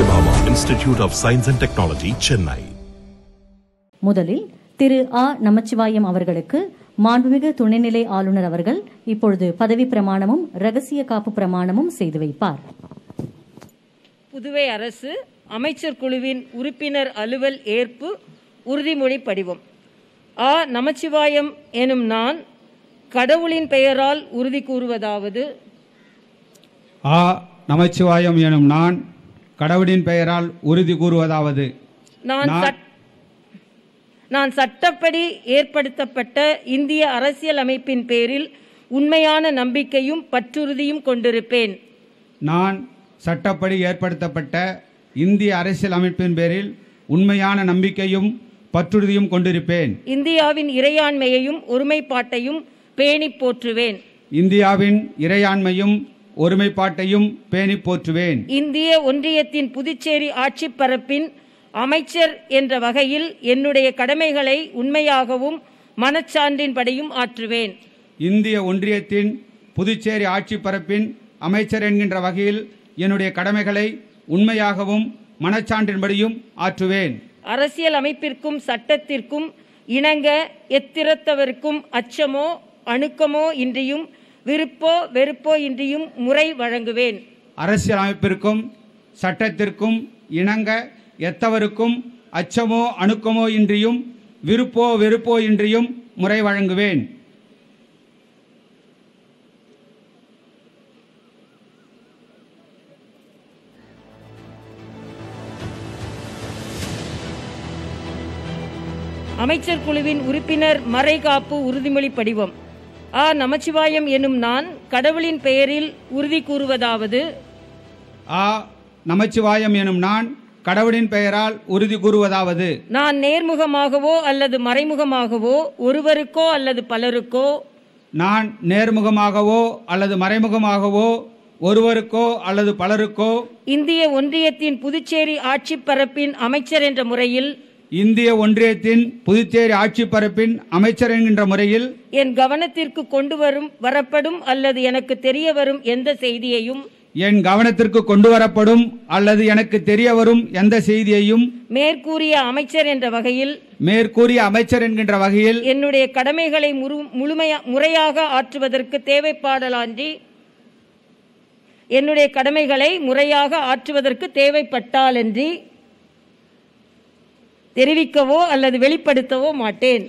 Satyabhama Institute of Science and Technology, Chennai. முதலில் திரு ஆ நமச்சிவாயம் அவர்களுக்கு மாண்புமிகு துணைநிலை ஆளுநர் அவர்கள் இப்பொழுது பதவி பிரமாணமும் ரகசிய காப்பு பிரமாணமும் செய்து வைப்பார். புதுவை அரசு அமைச்சர் குழுவின் உறுப்பினர் அலுவல் ஏற்பு உறுதிமொழி படிவம். ஆ நமச்சிவாயம் எனும் நான் கடவுளின் பெயரால் உறுதி கூறுவதாவது? ஆ நமச்சிவாயம் எனும் நான் கடவுளின் பெயரால் உறுதி கூறுவதாவது. நான் நான்- சட்- நான் சட்டப்படி ஏற்படுத்தப்பட்ட இந்திய அரசியல் அமைப்பின் பேரில் உண்மையான நம்பிக்கையும் பற்றுறுதியும் கொண்டிருப்பேன். நான் சட்டப்படி ஏற்படுத்தப்பட்ட இந்திய அரசியல் அமைப்பின் பேரில் உண்மையான நம்பிக்கையும் பற்றுறுதியும் கொண்டிருப்பேன். இந்தியாவின் இறையாண்மையையும் ஒருமைப்பாட்டையும் பேணிப் போற்றுவேன். இந்தியாவின் இறையாண்மையும் ஒருமைப்பாட்டையும் பேணிப் போற்றுவேன். இந்திய ஒன்றியத்தின் புதுச்சேரி ஆட்சிப் பரப்பின் அமைச்சர் என்ற வகையில் என்னுடைய கடமைகளை உண்மையாகவும் மனச்சான்றின்படியும் ஆற்றுவேன். இந்திய ஒன்றியத்தின் புதுச்சேரி ஆட்சி பரப்பின் அமைச்சர் என்கின்ற வகையில் என்னுடைய கடமைகளை உண்மையாகவும் மனச்சான்றின்படியும் ஆற்றுவேன். அரசியல் அமைப்பிற்கும் சட்டத்திற்கும் இணங்க எத்திரத்தவருக்கும் அச்சமோ அணுக்கமோ இன்றியும் விருப்போ வெறுப்போ இன்றியும் முறை வழங்குவேன். அரசியல் அமைப்பிற்கும் சட்டத்திற்கும் இணங்க எத்தவருக்கும் அச்சமோ அணுக்கமோ இன்றியும் விருப்போ வெறுப்போ இன்றியும் முறை வழங்குவேன். அமைச்சர் குழுவின் உறுப்பினர் மறைகாப்பு உறுதிமொழி படிவம். ஆ நமச்சிவாயம் எனும் நான் கடவுளின் பெயரில் உறுதி கூறுவதாவது. ஆ நமச்சிவாயம் எனும் நான் கடவுளின் பெயரால் உறுதி கூறுவதாவது. நான் நேர்முகமாகவோ அல்லது மறைமுகமாகவோ ஒருவருக்கோ அல்லது பலருக்கோ நான் நேர்முகமாகவோ அல்லது மறைமுகமாகவோ ஒருவருக்கோ அல்லது பலருக்கோ இந்திய ஒன்றியத்தின் புதுச்சேரி ஆட்சிப் பரப்பின் அமைச்சர் என்ற முறையில் இந்திய ஒன்றியத்தின் புதுச்சேரி ஆட்சி பரப்பின் அமைச்சர் என்கின்ற முறையில் என் கவனத்திற்கு கொண்டு வரும் வரப்படும் அல்லது எனக்கு தெரிய வரும் எந்த செய்தியையும் என் கவனத்திற்கு கொண்டு வரப்படும் அல்லது எனக்கு தெரிய வரும் எந்த செய்தியையும் மேற்கூறிய அமைச்சர் என்ற வகையில் மேற்கூறிய அமைச்சர் என்கின்ற வகையில் என்னுடைய கடமைகளை முழு முழுமையா முறையாக ஆற்றுவதற்கு தேவைப்பாடலான்றி என்னுடைய கடமைகளை முறையாக ஆற்றுவதற்கு தேவைப்பட்டாலன்றி தெரிவிக்கவோ அல்லது வெளிப்படுத்தவோ மாட்டேன்.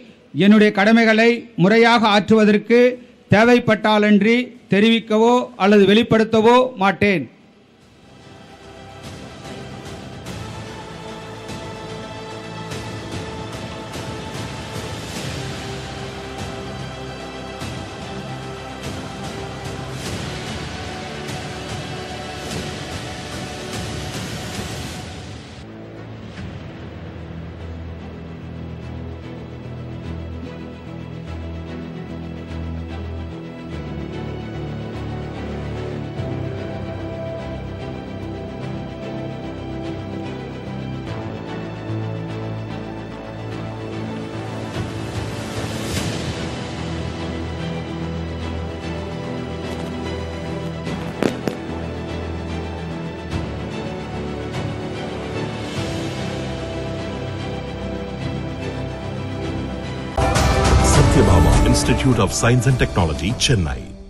என்னுடைய கடமைகளை முறையாக ஆற்றுவதற்கு தேவைப்பட்டாலன்றி தெரிவிக்கவோ அல்லது வெளிப்படுத்தவோ மாட்டேன். Institute of Science and Technology, Chennai.